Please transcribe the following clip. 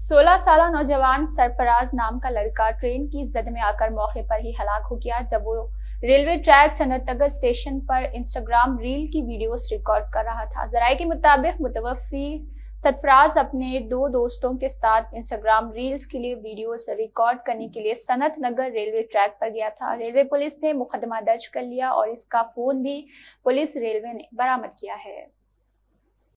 सोलह साल नौजवान सरफराज नाम का लड़का ट्रेन की जद में आकर मौके पर ही हलाक हो गया, जब वो रेलवे ट्रैक सनतगर स्टेशन पर इंस्टाग्राम रील की वीडियोस रिकॉर्ड कर रहा था। जराये के मुताबिक मुतवफी सरफराज अपने दो दोस्तों के साथ इंस्टाग्राम रील्स के लिए वीडियोस रिकॉर्ड करने के लिए सनत नगर रेलवे ट्रैक पर गया था। रेलवे पुलिस ने मुकदमा दर्ज कर लिया और इसका फ़ोन भी पुलिस रेलवे ने बरामद किया है।